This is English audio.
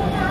Yeah.